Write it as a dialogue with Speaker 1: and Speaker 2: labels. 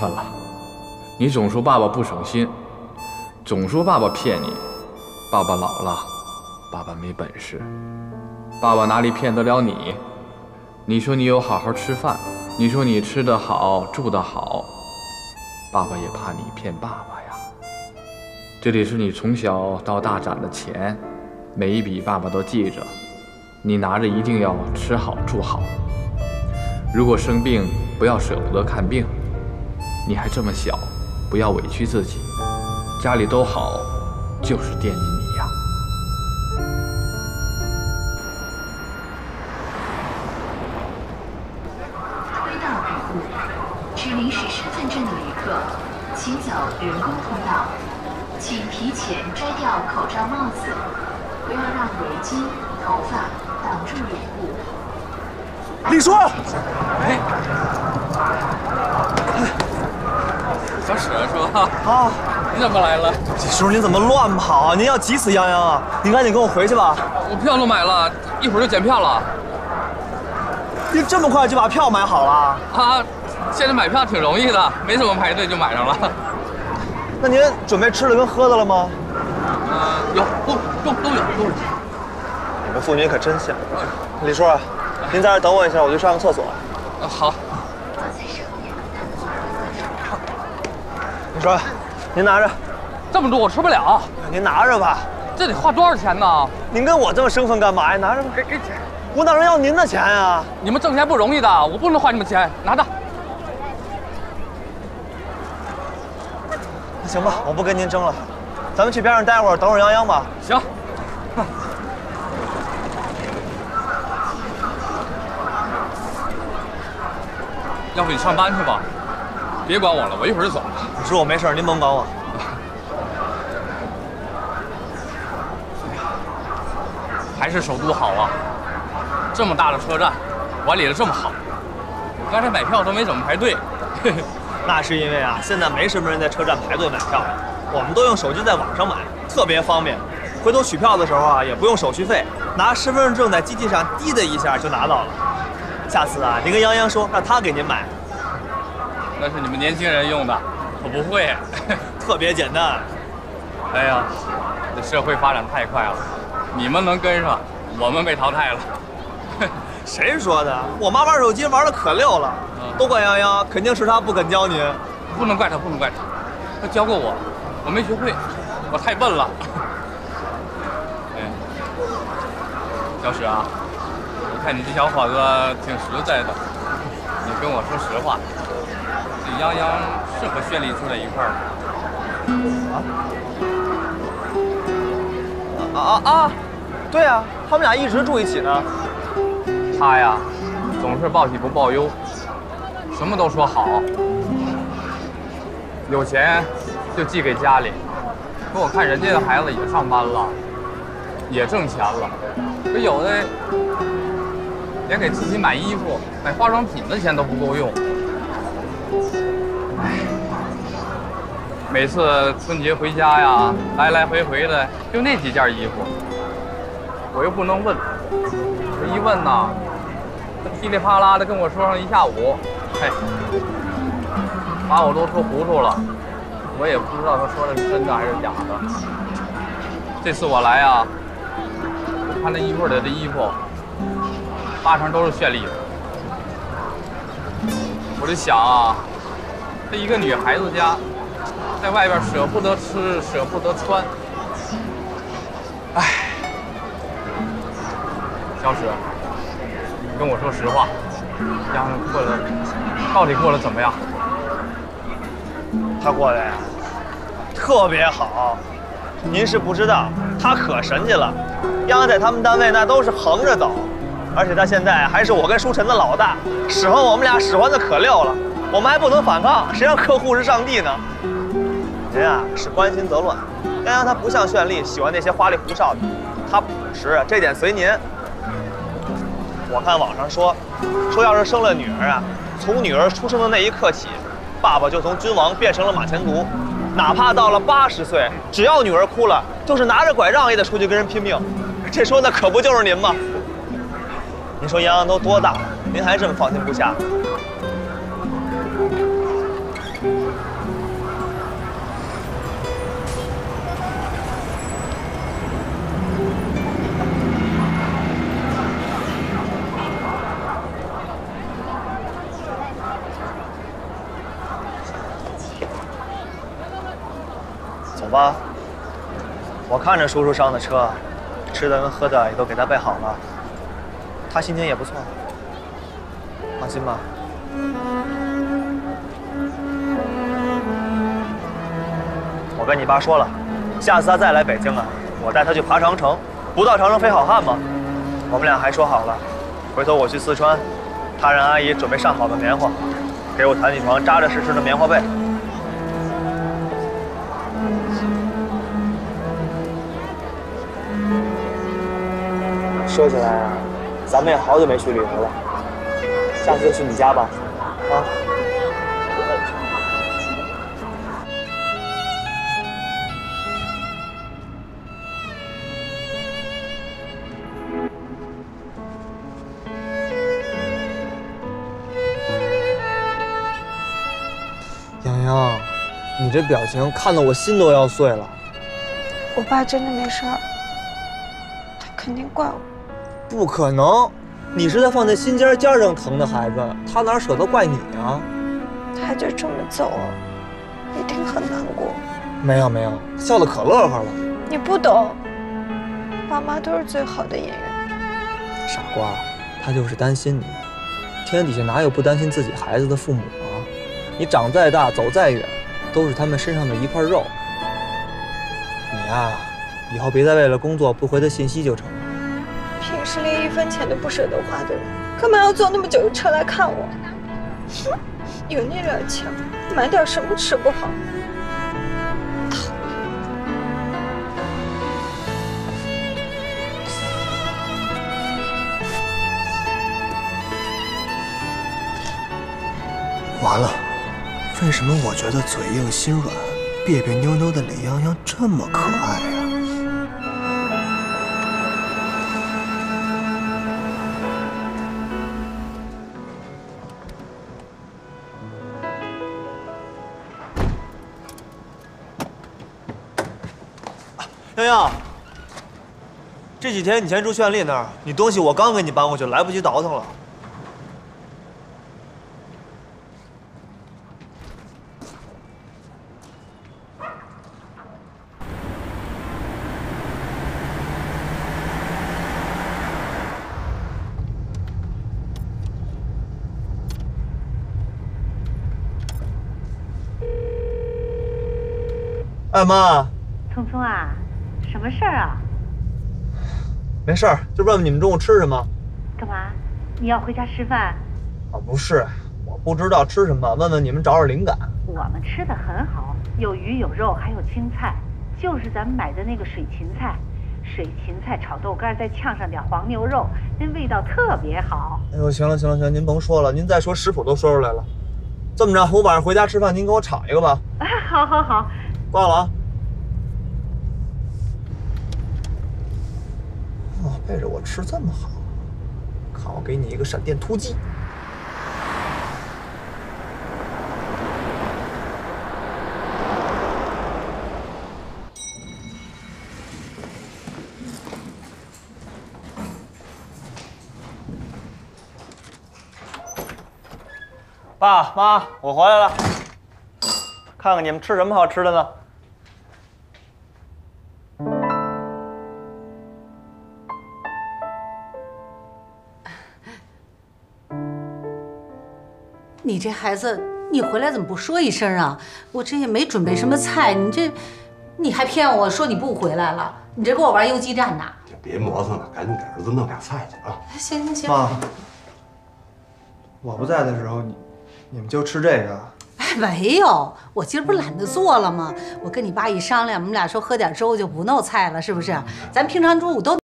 Speaker 1: 算了，你总说爸爸不省心，总说爸爸骗你。爸爸老了，爸爸没本事，爸爸哪里骗得了你？你说你有好好吃饭，你说你吃得好，住得好，爸爸也怕你骗爸爸呀。这里是你从小到大攒的钱，每一笔爸爸都记着，你拿着一定要吃好住好。如果生病，不要舍不得看病。你还这么小，不要委屈自己。家里都好，就是惦记你呀。
Speaker 2: 推道改路，持临时身份证的旅客，请走人工通道，请提前摘掉口罩、帽子，不要让围巾、头发挡住脸部。
Speaker 3: 李叔，
Speaker 4: 小史是吧？
Speaker 3: 啊，
Speaker 4: 你怎么来了？
Speaker 3: 李叔您怎么乱跑啊？您要急死泱泱啊！您赶紧跟我回去吧。
Speaker 4: 我票都买了，一会儿就检票了。
Speaker 3: 您这么快就把票买好了？
Speaker 4: 啊，现在买票挺容易的，没怎么排队就买上了。
Speaker 3: 那您准备吃的跟喝的了吗？
Speaker 4: 嗯、有都都都有都有。
Speaker 3: 你们父女可真像。李叔，您在这等我一下，我去上个厕所。
Speaker 4: 啊，好，
Speaker 3: 李叔，您拿着，
Speaker 4: 这么多我吃不了，
Speaker 3: 您拿着吧。
Speaker 4: 这得花多少钱呢？
Speaker 3: 您跟我这么生分干嘛呀？拿着吧。
Speaker 4: 给给钱，
Speaker 3: 我哪能要您的钱呀？
Speaker 4: 你们挣钱不容易的，我不能花你们钱，拿着。
Speaker 3: 那行吧，我不跟您争了，咱们去边上待会儿，等会儿泱泱吧。
Speaker 4: 行。要不你上班去吧，别管我了，我一会儿就走。
Speaker 3: 李叔，我没事，您甭管我。
Speaker 4: 还是首都好啊！这么大的车站，管理的这么好。我刚才买票都没怎么排队。
Speaker 3: 那是因为啊，现在没什么人在车站排队买票，我们都用手机在网上买，特别方便。回头取票的时候啊，也不用手续费，拿身份证在机器上滴的一下就拿到了。下次啊，您跟泱泱说，让他给您买，
Speaker 4: 那是你们年轻人用的，我不会。
Speaker 3: 特别简单。
Speaker 4: 哎呀，这社会发展太快了，你们能跟上，我们被淘汰了。
Speaker 3: 谁说的？我妈玩手机玩的可溜了，都怪泱泱，肯定是她不肯教您。
Speaker 4: 不能怪他，不能怪他，他教过我，我没学会，我太笨了。哎，小史啊，我看你这小伙子挺实在的，你跟我说实话，这泱泱是和绚丽住在一块儿吗？
Speaker 3: 啊啊啊！对啊，他们俩一直住一起呢。
Speaker 4: 他呀，总是报喜不报忧，什么都说好，有钱就寄给家里。可我看人家的孩子也上班了，也挣钱了，可有的连给自己买衣服、买化妆品的钱都不够用。每次春节回家呀，来来回回的就那几件衣服，我又不能问，这一问呐。他噼里啪啦的跟我说上一下午，嘿，把我都说糊涂了。我也不知道他说的是真的还是假的。这次我来呀，我看那衣柜里的衣服，八成都是绚丽的。我就想啊，这一个女孩子家，在外边舍不得吃，舍不得穿，唉，小史。你跟我说实话，洋洋过得到底过得怎么样？
Speaker 3: 他过得呀，特别好。您是不知道，他可神气了。泱泱在他们单位那都是横着走，而且他现在还是我跟舒晨的老大，使唤我们俩使唤的可溜了。我们还不能反抗，谁让客户是上帝呢？您啊是关心则乱，泱泱她不像绚丽，喜欢那些花里胡哨的，她朴实，这点随您。我看网上说，说要是生了女儿啊，从女儿出生的那一刻起，爸爸就从君王变成了马前卒，哪怕到了八十岁，只要女儿哭了，就是拿着拐杖也得出去跟人拼命。这说的可不就是您吗？您说洋洋都多大了，您还这么放心不下？吧。我看着叔叔上的车，吃的跟喝的也都给他备好了，他心情也不错。放心吧。我跟你爸说了，下次他再来北京啊，我带他去爬长城，不到长城非好汉吗？我们俩还说好了，回头我去四川，他让阿姨准备上好的棉花，给我弹几床扎扎实实的棉花被。说起来啊，咱们也好久没去旅游了，下次就去你家吧，啊。洋洋，你这表情看得我心都要碎了。
Speaker 5: 我爸真的没事儿，他肯定怪我。
Speaker 3: 不可能，你是他放在心尖尖上疼的孩子，他哪舍得怪你啊？
Speaker 5: 他就这么走了，一定很难过。
Speaker 3: 没有没有，笑得可乐呵了。
Speaker 5: 你不懂，爸妈都是最好的演员。
Speaker 3: 傻瓜，他就是担心你。天底下哪有不担心自己孩子的父母啊？你长再大，走再远，都是他们身上的一块肉。你呀，以后别再为了工作不回他信息就成
Speaker 5: 一分钱都不舍得花的人，干嘛要坐那么久的车来看我？哼，有那点钱，买点什么吃不好？
Speaker 6: 完了，为什么我觉得嘴硬心软、别别扭扭的李洋洋这么可爱呀、
Speaker 3: 洋洋，这几天你先住绚丽那儿，你东西我刚给你搬过去，来不及倒腾了。哎妈，
Speaker 7: 聪聪啊，什么事儿啊？
Speaker 3: 没事儿，就问问你们中午吃什么。
Speaker 7: 干嘛？你要回家吃饭？
Speaker 3: 啊，不是，我不知道吃什么，问问你们找找灵感。
Speaker 7: 我们吃的很好，有鱼有肉，还有青菜，就是咱们买的那个水芹菜。水芹菜炒豆干，再呛上点黄牛肉，那味道特别好。
Speaker 3: 哎呦，行了行了行了，您甭说了，您再说食谱都说出来了。这么着，我晚上回家吃饭，您给我炒一个吧。
Speaker 7: 啊，好好好，
Speaker 3: 挂了啊。背着我吃这么好，看我给你一个闪电突击。爸妈，我回来了，看看你们吃什么好吃的呢？
Speaker 8: 你这孩子，你回来怎么不说一声啊？我这也没准备什么菜，你这，你还骗我说你不回来了？你这跟我玩游击战呢？
Speaker 9: 就别磨蹭了，赶紧给儿子弄俩菜去啊！
Speaker 8: 行行行，
Speaker 3: 妈，我不在的时候，你你们就吃这个。
Speaker 8: 哎，没有，我今儿不懒得做了吗？我跟你爸一商量，我们俩说喝点粥就不弄菜了，是不是？咱平常中午都。